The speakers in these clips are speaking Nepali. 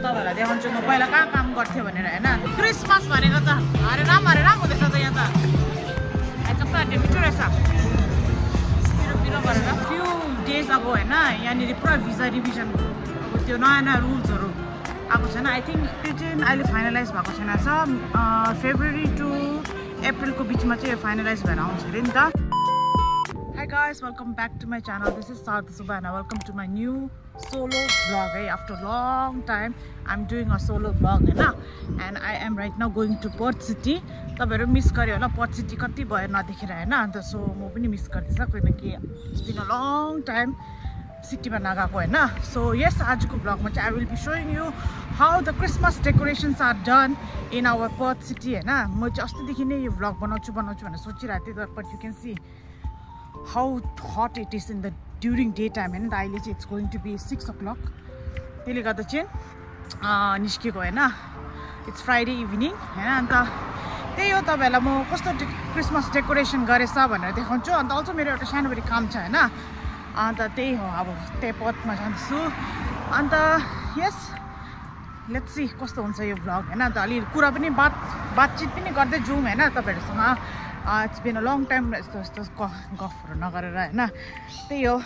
तपाईँहरूलाई देखाउँछु म पहिला कहाँ काम गर्थेँ भनेर होइन? क्रिसमस भनेको त हरे राम हरे राम हुँदैछ त यहाँ त। पुरा मिठो रहेछ। पिरो पिरो गरेर फ्यु डेज अब होइन? यहाँनिर पुरा भिजा रिभिजन अब त्यो नयाँ नयाँ रुल्सहरू आएको छैन। आई थिङ्क त्यो चाहिँ अहिले फाइनलाइज भएको छैन छ। फेब्रुअरी टु अप्रिलको बिचमा चाहिँ फाइनलाइज भएर आउँछ अरे नि त। Hi guys, welcome back to my channel. This is Sarth Subhana. Welcome to my new solo vlog. After a long time, I'm doing a solo vlog, होइन and I am right now going to Port City. तपाईँहरू मिस गर्यो होला पर्ट सिटी कति भयो नदेखेर होइन अन्त सो म पनि मिस गर्दैछ किनकि it's been a long time सिटीमा नगएको होइन सो यस आजको ब्लगमा चाहिँ I will be showing you how the Christmas decorations are done in our Perth city होइन म चाहिँ अस्तिदेखि नै यो भ्लग बनाउँछु बनाउँछु भनेर सोचिरहेको थिएँ but you can see how hot it is in the during day time होइन अहिले चाहिँ it's going to be six o'clock त्यसले गर्दा चाहिँ निस्केको होइन इट्स फ्राइडे इभिनिङ होइन अन्त त्यही हो तपाईँहरूलाई म कस्तो क्रिसमस डेकोरेसन गरेछ भनेर देखाउँछु अन्त अल्सो मेरो एउटा सानोबडी काम छ होइन अन्त त्यही हो अब त्यही पथमा जान्छु अन्त यस लेट्स कस्तो हुन्छ यो भ्लग होइन अन्त अलि कुरा पनि बात बातचित पनि गर्दै जाउँ होइन तपाईँहरूसँग it's been a long time यस्तो यस्तो गफहरू नगरेर होइन त्यही हो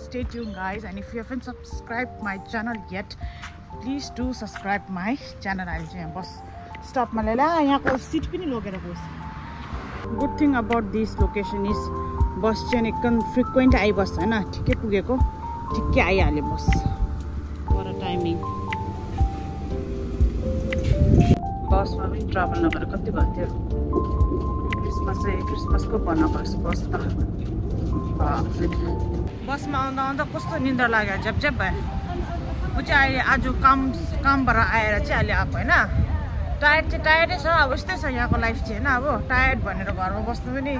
stay tune guys and if you haven't subscribe my channel yet please do subscribe my channel अहिले चाहिँ बस स्टपमा ल्याएर यहाँको सिट पनि लगेर गएछ good thing about this location is bus चाहिँ एकदम फ्रिक्वेन्ट आइबस्छ होइन ठिकै पुगेको ठिकै आइहाल्यो बस पर टाइमिङ बसमा पनि ट्राभल नगरेर कति भएको थियो चाहिँ क्रिसमसको बनाएको बस त बसमा आउँदा आउँदा कस्तो निन्द्रा लाग्यो झ्याप झ्याप भयो म चाहिँ अहिले आज काम कामबाट आएर चाहिँ अहिले आएको होइन टायर्ड चाहिँ टायर्डै छ अब यस्तै छ यहाँको लाइफ चाहिँ होइन अब टायर्ड भनेर घरमा बस्नु पनि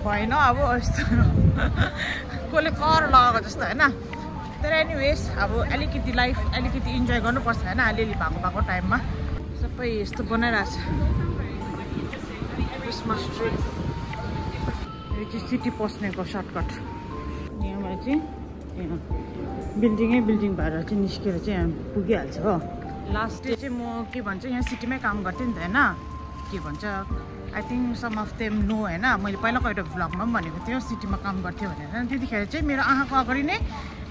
भएन अब यस्तो कसले कर लगाएको जस्तो होइन तर एनिवेज अब अलिकति लाइफ अलिकति इन्जोय गर्नुपर्छ होइन अलिअलि भएको भएको टाइममा सबै यस्तो बनाइरहेको छ क्रिसमस ट्री यो चाहिँ सिटी पस्नेको सर्टकट यहाँबाट चाहिँ यहाँ बिल्डिङै बिल्डिङ भएर चाहिँ निस्केर चाहिँ यहाँ पुगिहाल्छ हो लास्ट डे चाहिँ म के भन्छ यहाँ सिटीमै काम गर्थेँ नि त होइन के भन्छ I think some of them no होइन मैले पहिलाको एउटा भ्लगमा पनि भनेको थियो सिटीमा काम गर्थ्यो भनेर त्यतिखेर चाहिँ मेरो आँखाको अगाडि नै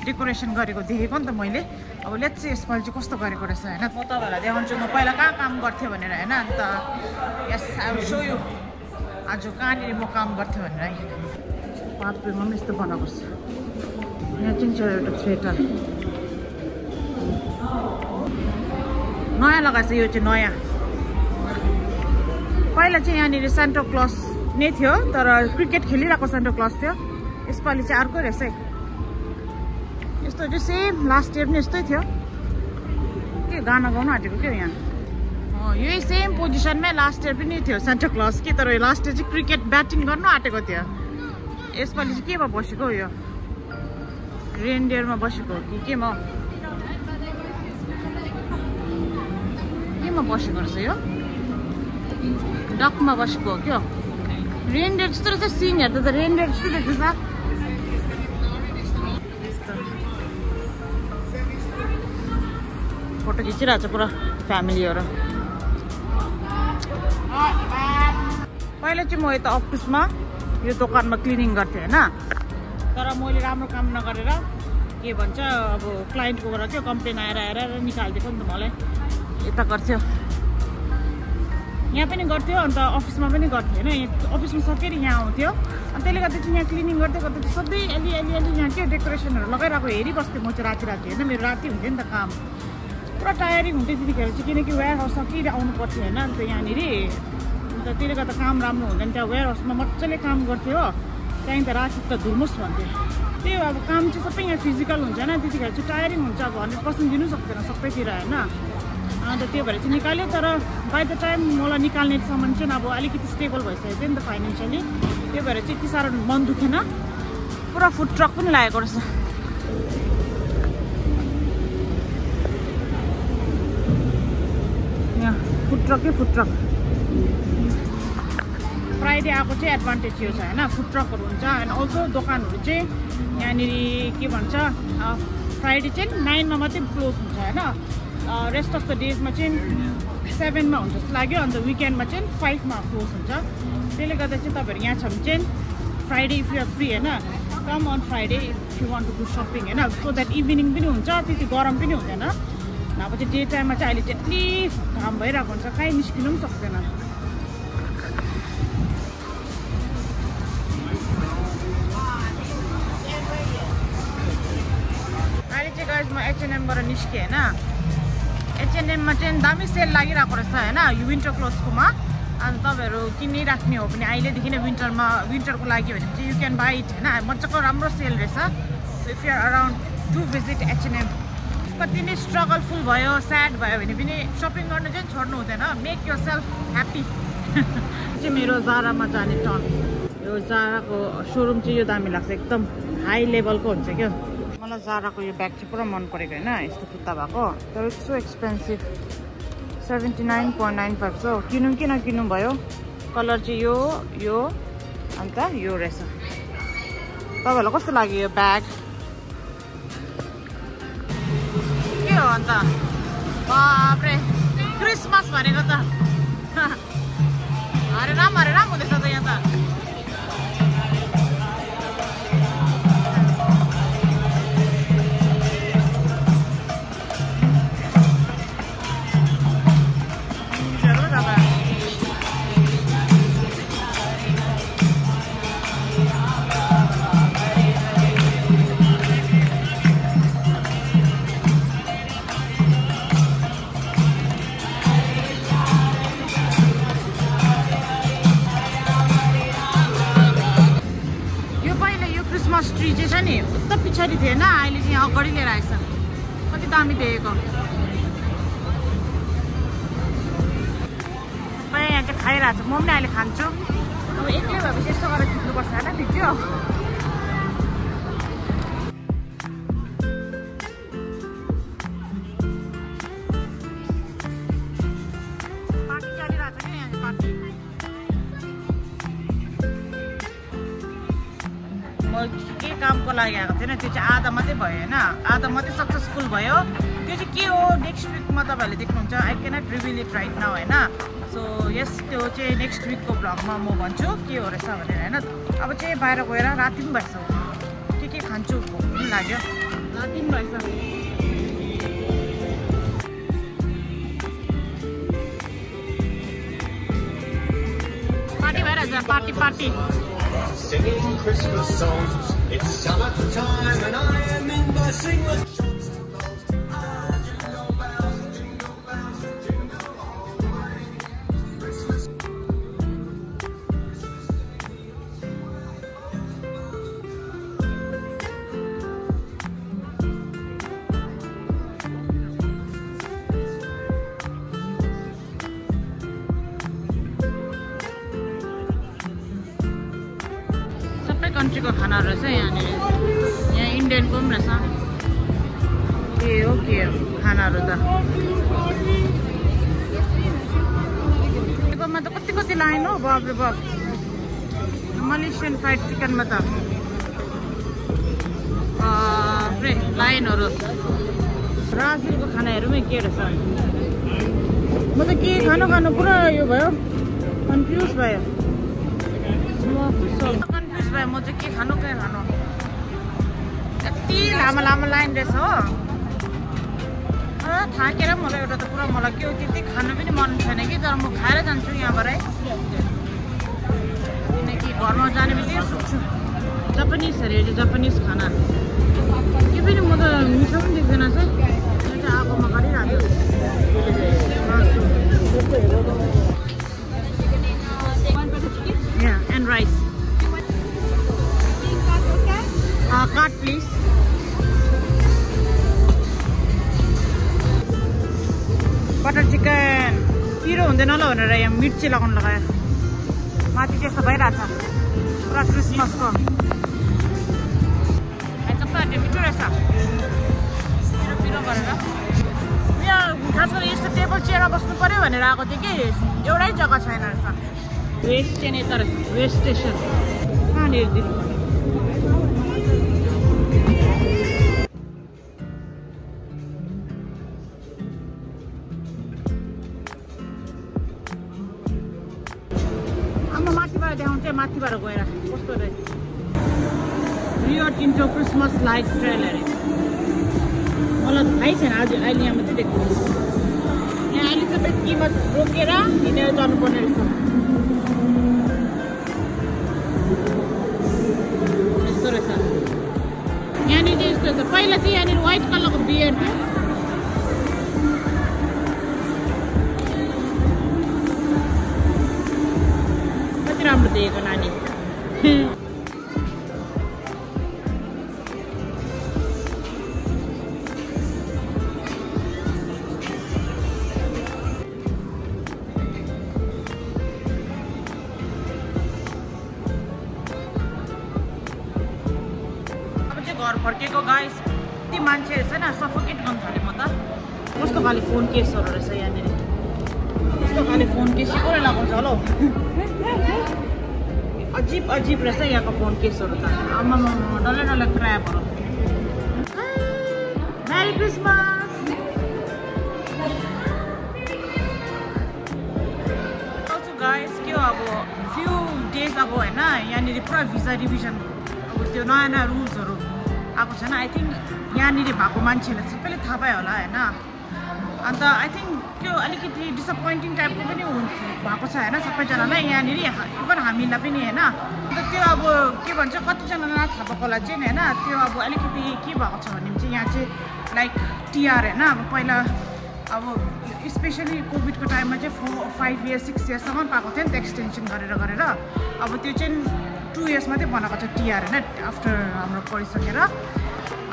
डेकोरेसन गरेको देखेको नि त मैले अब लेट्स चाहिँ यसपालि चाहिँ कस्तो गरेको रहेछ होइन म तपाईँहरूलाई देखाउँछु म पहिला कहाँ काम गर्थेँ भनेर होइन अन्त यस आई सो यु आज कहाँनिर म काम गर्थेँ भनेर पाथवेमा पनि यस्तो बनाएको छ यहाँ चाहिँ छ एउटा स्वेटर। नयाँ लगाएछ यो चाहिँ नयाँ। पहिला चाहिँ यहाँनिर सेन्टा क्लस नै थियो तर क्रिकेट खेलिरहेको सेन्टा क्लस थियो। यसपालि चाहिँ अर्कै रहेछ है। यस्तो चाहिँ सेम लास्ट इयर पनि यस्तै थियो। के गाना गाउनु आँटेको क्या यहाँ? यही सेम पोजिसनमै लास्ट इयर पनि थियो सेन्टा क्लस कि तर लास्ट इयर चाहिँ क्रिकेट ब्याटिङ गर्नु आँटेको थियो। यसपालि चाहिँ केमा बसेको यो? रेनडियरमा बसेको कि केमा? केमा बसेको रहेछ यो? डकमा बसेको हो क्या रेनडेयर जस्तो रहेछ सिन हेर्दा त रेनडेयर जस्तो देख्दैछ फोटो खिचिरहेको छ पुरा फ्यामिलीहरू पहिला चाहिँ म यता अफिसमा यो दोकानमा क्लिनिङ गर्थेँ होइन? तर मैले राम्रो काम नगरेर के भन्छ अब क्लाइन्टकोबाट क्या कम्प्लेन आएर आएर निकालिदिएको नि त मलाई। यता गर्थ्यो। यहाँ पनि गर्थ्यो अन्त अफिसमा पनि गर्थ्यो होइन? अफिसमा सकेर यहाँ आउँथ्यो। अनि त्यसले गर्दा चाहिँ यहाँ क्लिनिङ गर्दै गर्दा चाहिँ सधैँ अलि अलि यहाँ के डेकोरेसनहरू लगाइरहेको हेरिबस्थेँ म चाहिँ राति राति होइन? मेरो राति हुन्थ्यो नि त काम। पुरा टायरिङ हुन्थ्यो त्यतिखेर चाहिँ किनकि वेयर हाउस सकिएर आउनु पर्थ्यो होइन? अन्त यहाँनिर अन्त त्यसले गर्दा काम राम्रो हुँदैन। त्यहाँ वेयर हाउसमा मजाले काम गर्थ्यो। हो त्यहाँदेखि त राति त धुर्मुस भन्थ्यो। त्यही हो अब काम चाहिँ सबै यहाँ फिजिकल हुन्छ होइन? त्यतिखेर चाहिँ टायरिङ हुन्छ। अब हन्ड्रेड पर्सेन्ट दिनु सक्दैन सबैतिर होइन? अन्त त्यो भएर चाहिँ निकाल्यो। तर बाई द टाइम मलाई निकाल्नेसम्म चाहिँ अब अलिकति स्टेबल भइसकेको थियो नि त फाइनेन्सियली त्यो भएर चाहिँ यति साह्रो मन दुखेन। पुरा फुड ट्रक पनि लागेको रहेछ। यहाँ फुड ट्रकै फुड ट्रक फ्राइडे आएको चाहिँ एडभान्टेज यो छ होइन? फुड ट्रकहरू हुन्छ एन्ड अल्सो दोकानहरू चाहिँ यहाँनिर के भन्छ फ्राइडे चाहिँ नाइनमा मात्रै क्लोज हुन्छ होइन? रेस्ट अफ द डेजमा चाहिँ सेभेनमा हुन्छ जस्तो लाग्यो अन्त विकेन्डमा चाहिँ फाइभमा क्लोज हुन्छ। त्यसले गर्दा चाहिँ तपाईँहरू यहाँ छ भने चाहिँ फ्राइडे इफ युआर फ्री होइन? Come on Friday if you want to do shopping होइन? सो द्याट इभिनिङ पनि हुन्छ त्यति गरम पनि हुँदैन। नभए चाहिँ डे टाइममा चाहिँ अहिले त्यति घाम भइरहेको हुन्छ कहीँ निस्किनु पनि सक्दैन। एचएनएमबाट निस्केँ होइन एचएनएममा चाहिँ दामी सेल लागिरहेको रहेछ होइन यो विन्टर क्लोथ्सकोमा अन्त तपाईँहरू किनिराख्ने हो भने अहिलेदेखि नै विन्टरमा विन्टरको लागि भने चाहिँ यु क्यान बाई इट होइन मजाको राम्रो सेल रहेछ if you're around to visit H N M कति नै स्ट्रगलफुल भयो स्याड भयो भने पनि सपिङ गर्नु चाहिँ छोड्नु हुँदैन मेक यर सेल्फ ह्याप्पी चाहिँ मेरो जारामा जाने टर्न यो जाराको सोरुम चाहिँ यो दामी लाग्छ एकदम हाई लेभलको हुन्छ क्या मलाई जाराको यो ब्याग चाहिँ पुरा मन परेको होइन यस्तो खुट्टा भएको। तर it's so expensive seventy nine point nine five छ। किनौँ कि नकिन्नु भयो? कलर चाहिँ यो यो अन्त यो रहेछ। तपाईँहरूलाई कस्तो लाग्यो यो ब्याग? के हो अन्त? बाप्रे! क्रिसमस भनेको त। हरे राम हरे राम हुँदैछ त यहाँ त। चाहिँ छ नि। उता पछाडि थिएन अहिले चाहिँ अगाडि लिएर आएछ। कति दामी देखेको। सबै यहाँ चाहिँ खाइरहेको छ। म पनि अहिले खान्छु। अब एक्लै भएपछि यस्तो गरेर खिच्नुपर्छ होइन भिडियो पार्टी कामको लागि आएको थिएन। त्यो चाहिँ आधा मात्रै भयो होइन? आधा मात्रै सक्सेसफुल भयो। त्यो चाहिँ के हो? नेक्स्ट विकमा तपाईँहरूले देख्नुहुन्छ। I cannot reveal it right now होइन? सो यस त्यो चाहिँ नेक्स्ट विकको ब्लगमा म भन्छु के हो रहेछ भनेर होइन? अब चाहिँ बाहिर गएर राति पनि भएछ के के खान्छु भोक पनि लाग्यो। राति पनि भएछ party party. Singing Christmas songs. It's summertime and I am in my singlet. कन्ट्रीको खानाहरू रहेछ यहाँनिर यहाँ इन्डियनको पनि रहेछ। के हो के हो खानाहरू त त कति कति लाइन हो रे बाप। मलेसियन फ्राइड चिकनमा त। लाइनहरू। ब्राजिलको खानाहरूमै के रहेछ? म त के खानु खानु पुरा यो भयो। कन्फ्युज भयो। भयो म चाहिँ के खानु के खानु? यति लामो लामो लाइन रहेछ हो थाकेर मलाई एउटा त पुरा मलाई के हो त्यति खानु पनि मन छैन कि तर म खाएर जान्छु यहाँबाटै किनकि घरमा जाने बित्तिकै सुक्छु जापानिजहरू हेऱ्यो जापानिज खाना। के पनि म त मिठो पनि देख्दैन चाहिँ यो चाहिँ आगोमा गरिरहेको Card, please. बटर चिकन पिरो हुँदैन होला भनेर यहाँ मिर्ची लगाउनु लगायो। माथि त्यस्तो भइरहेछ। पुरा क्रिसमसको। सबैहरूले मिठो रहेछ। पिरो पिरो गरेर। यहाँ खास गरी यस्तो टेबल चेयरमा बस्नु पऱ्यो भनेर आएको थिएँ कि। एउटै जग्गा छैन रहेछ। वेस्ट चाहिँ यता रहेछ वेस्ट स्टेसन। कहाँनिर माथिबाट देखाउनु माथिबाट गएर कस्तो रहेछ Rio Tinto Christmas light trail अरे मलाई थाहै छैन आज अहिले यहाँ मात्रै देख्दैछु यहाँ अहिले सबै किमत रोकेर हिँडेर जानुपर्ने रहेछ यहाँनिर चाहिँ यस्तो छ पहिला चाहिँ यहाँनिर व्हाइट कलरको घर फर्केको गाइस यति मान्छे रहेछ नि सफोकेट गर्नु थालेँ म त। कस्तो खाले फोन केसहरू रहेछ यहाँनिर। कस्तो खाले फोन केस कसले लगाउँछ होला हौ अजिब अजिब रहेछ यहाँको फोन केसहरू त। आमामा डल्लै डल्लै क्र्यापहरू मेरी क्रिसमस गाइस के हो अब? फ्यु डेज अब होइन यहाँनिर पुरा भिजा रिभिजन अब त्यो नयाँ नयाँ रुल्सहरू आएको छैन. आई थिङ्क यहाँनिर भएको मान्छेहरूलाई सबैले थाहा पायो होला होइन? अन्त आई थिङ्क त्यो अलिकति डिसपोइन्टिङ टाइपको पनि भएको छ होइन? सबैजनालाई यहाँनिर इभन हामीलाई पनि होइन? अन्त त्यो अब के भन्छ कतिजनालाई थाहा भएकोलाई चाहिँ होइन? त्यो अब अलिकति के भएको छ भने चाहिँ यहाँ चाहिँ लाइक टिआर होइन? अब पहिला अब स्पेसली कोभिडको टाइममा चाहिँ फोर फाइभ इयर्स सिक्स इयर्ससम्म पाएको थियो नि त एक्सटेन्सन गरेर गरेर। अब त्यो चाहिँ टु इयर्स मात्रै बनाएको छ टिआर होइन? आफ्टर हाम्रो पढिसकेर।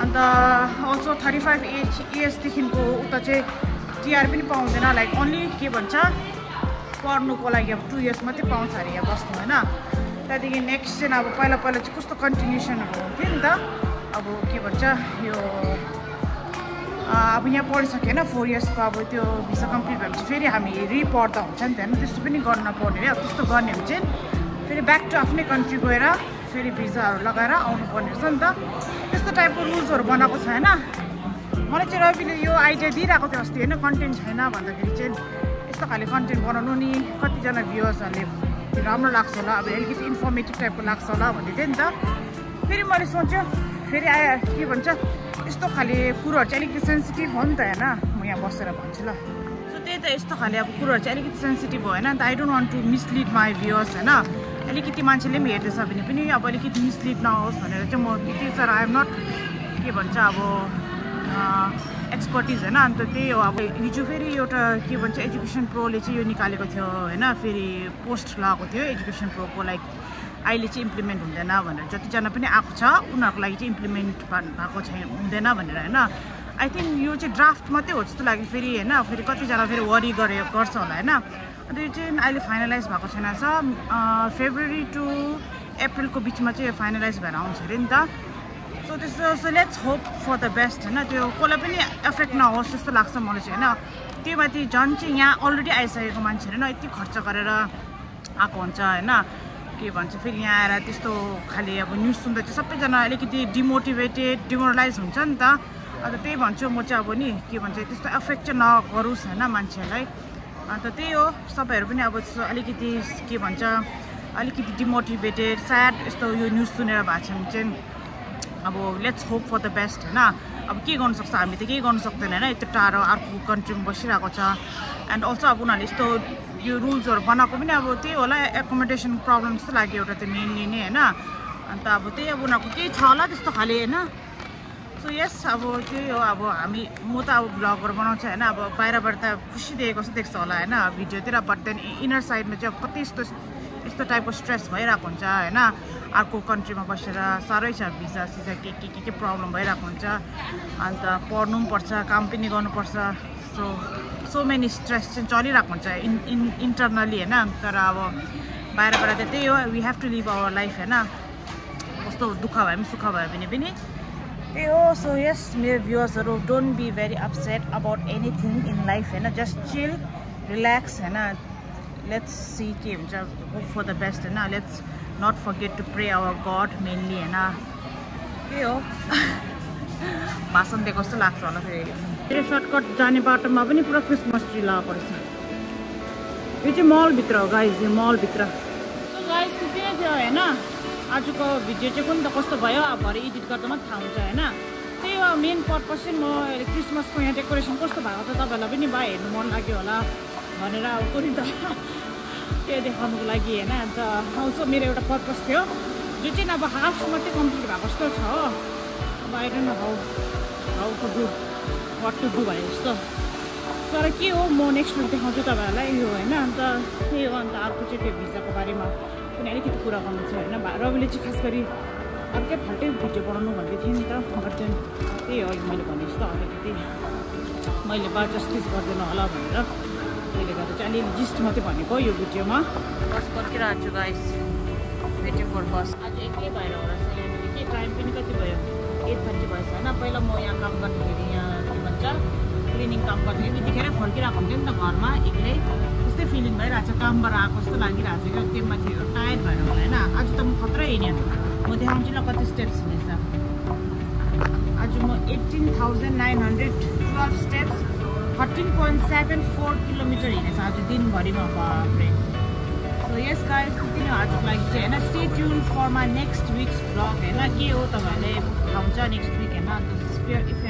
And also thirty five age इयर्सदेखिको उता चाहिँ टिआर पनि पाउँदैन। लाइक ओन्ली के भन्छ? पढ्नुको लागि अब टु इयर्स मात्रै पाउँछ अरे यहाँ बस्नु होइन? त्यहाँदेखि नेक्स्ट चाहिँ अब पहिला पहिला चाहिँ कस्तो कन्टिन्युसनहरू हुन्थ्यो नि त? अब के भन्छ? यो अब यहाँ पढिसक्यो होइन? फोर इयर्सको अब त्यो भिसा कम्प्लिट भएपछि फेरि हामी रिपढ्दा हुन्छ नि त होइन? त्यस्तो पनि गर्न नपर्ने अब त्यस्तो गर्ने हो भने चाहिँ फेरि ब्याक टु आफ्नै कन्ट्री गएर फेरि भिजाहरू लगाएर आउनुपर्ने रहेछ नि त। त्यस्तो टाइपको रुल्सहरू बनाएको छ होइन? मलाई चाहिँ रविले यो आइडिया दिइरहेको थियो अस्ति होइन? कन्टेन्ट छैन भन्दाखेरि चाहिँ यस्तो खाले कन्टेन्ट बनाउनु नि कतिजना भ्युवर्सहरूले राम्रो लाग्छ होला अब अलिकति इन्फर्मेटिभ टाइपको लाग्छ होला भन्दै थियो नि त। फेरि मैले सोच्यो फेरि आयो के भन्छ यस्तो खाले कुरोहरू चाहिँ अलिकति सेन्सिटिभ हो नि त होइन? म यहाँ बसेर भन्छु ल। सो त्यही त यस्तो खाले अब कुरोहरू चाहिँ अलिकति सेन्सिटिभ हो होइन? And I don't want to mislead my viewers होइन? अलिकति मान्छेले पनि हेर्दैछ भने पनि अब अलिकति मिसलिड नहोस् भनेर चाहिँ म त्यति सर आई एम नट के भन्छ अब एक्सपर्टिज होइन। अन्त त्यही हो अब हिजो फेरि एउटा के भन्छ एजुकेसन प्रोले चाहिँ यो निकालेको थियो होइन फेरि पोस्ट लगाएको थियो एजुकेसन प्रोको लाइक अहिले चाहिँ इम्प्लिमेन्ट हुँदैन भनेर। जतिजना पनि आएको छ उनीहरूको लागि चाहिँ इम्प्लिमेन्ट भएको छैन हुँदैन भनेर होइन। आई थिङ्क यो चाहिँ ड्राफ्ट मात्रै हो जस्तो लाग्यो। फेरि होइन फेरि कतिजना फेरि वरि गरे गर्छ होला होइन। अन्त यो चाहिँ अहिले फाइनलाइज भएको छैन छ फेब्रुअरी टु अप्रिलको बिचमा चाहिँ यो फाइनलाइज भएर आउँछ अरे नि त। सो त्यस्तो so let's hope for the best होइन? त्यो कसलाई पनि एफेक्ट नहोस् जस्तो लाग्छ मलाई चाहिँ होइन? त्यो माथि झन् चाहिँ यहाँ अलरेडी आइसकेको मान्छेहरू होइन यति खर्च गरेर आएको हुन्छ होइन? के भन्छ फेरि यहाँ आएर त्यस्तो खाले अब न्युज सुन्दा चाहिँ सबैजना अलिकति डिमोटिभेटेड डिमोरलाइज हुन्छ नि त। अन्त त्यही भन्छु म चाहिँ अब नि के भन्छ त्यस्तो एफेक्ट चाहिँ नगरोस् होइन मान्छेहरूलाई। अन्त त्यही हो सबैहरू पनि अब अलिकति के भन्छ अलिकति डिमोटिभेटेड स्याड यस्तो यो न्युज सुनेर भएको छ भने चाहिँ अब let's hope for the best होइन? अब के गर्नु सक्छ हामी त केही गर्नु सक्दैन होइन? यत्रो टाढो अर्को कन्ट्रीमा बसिरहेको छ। एन्ड अल्सो अब उनीहरूले यस्तो यो रुल्सहरू बनाएको पनि अब त्यही होला एकोमोडेसन प्रब्लम जस्तो लाग्यो एउटा त मेनली नै होइन? अन्त अब त्यही अब उनीहरूको केही छ होला त्यस्तो खाले होइन? सो यस अब त्यही हो अब हामी म त अब भ्लगहरू बनाउँछ होइन? अब बाहिरबाट त खुसी देखेको जस्तो देख्छ होला होइन? भिडियोतिर बट देन इनर साइडमा चाहिँ कति यस्तो यस्तो टाइपको स्ट्रेस भइरहेको हुन्छ होइन? अर्को कन्ट्रीमा बसेर साह्रै छ भिजा सिजा के के के के प्रब्लम भइरहेको हुन्छ। अन्त पढ्नु पनि पर्छ काम पनि गर्नुपर्छ। सो सो मेनी स्ट्रेस चाहिँ चलिरहेको हुन्छ इन इन इन्टरनली होइन? तर अब बाहिरबाट त त्यही हो we have to live our life होइन? कस्तो दुःख भए पनि सुख भयो भने पनि त्यही हो सो यस मेरो भ्युवर्सहरू don't be very upset about anything in life होइन जस्ट चिल रिल्याक्स होइन लेट्स सी के हुन्छ होप फर द बेस्ट होइन let's not forget to pray our God mainly होइन त्यही हो भाषण दिएको जस्तो लाग्छ होला फेरि फेरि सर्टकट जाने बाटोमा पनि पुरा क्रिसमस ट्री लगाएको रहेछ यो चाहिँ मलभित्र हो गाइज यो मलभित्र थियो होइन आजको भिडियो चाहिँ कुन त कस्तो भयो अब भरे एडिट गर्दा मात्रै थाहा हुन्छ होइन? त्यही हो मेन पर्पज चाहिँ म क्रिसमसको यहाँ डेकोरेसन कस्तो भएको छ तपाईँहरूलाई पनि भयो हेर्नु मन लाग्यो होला भनेर अब कुनै त त्यो देखाउनुको लागि होइन? अन्त आउँछ मेरो एउटा पर्पज थियो जो चाहिँ अब हाफ मात्रै कम्प्लिट भएको जस्तो छ हो। अब I don't how how to do what to do भयो जस्तो। तर के हो म नेक्स्ट विक देखाउँछु तपाईँहरूलाई यो होइन? अन्त त्यही हो अन्त अर्को चाहिँ त्यो भिजाको बारेमा। पनि अलिकति कुरा गर्नु छ होइन रविले चाहिँ खास गरी अर्कै फाल्टै भिडियो बनाउनु भन्दै थियो नि त बट चाहिँ त्यही हो अघि मैले भने जस्तो अलिकति मैले बा जस्टिस गर्दैन होला भनेर त्यसले गर्दा चाहिँ अलिअलि जिस्ट मात्रै भनेको यो भिडियोमा बस पर्खिरहेको छु गाइस वेटिङ फर बस आज एक्लै भएर होला यहाँनिर के टाइम पनि कति भयो एट थर्टी भएछ होइन पहिला म यहाँ काम गर्दाखेरि यहाँ के भन्छ क्लिनिङ काम गर्दाखेरि त्यतिखेरै फर्किरहेको हुन्थ्यो नि त घरमा एक्लै त्यस्तै फिलिङ भइरहेको छ कामबाट आएको जस्तो लागिरहेको छ क्या त्यो माथि देखाउँछु ल कति स्टेप्स हिँडेछ आज म eighteen thousand nine hundred twelve steps thirteen point seven four kilometre हिँडेछ आज दिनभरिमा बाप्रे सो यस गाइस त्यति नै आजको लागि चाहिँ होइन stay tune for my next week's blog होइन के हो तपाईँहरूले थाहा हुन्छ नेक्स्ट विक होइन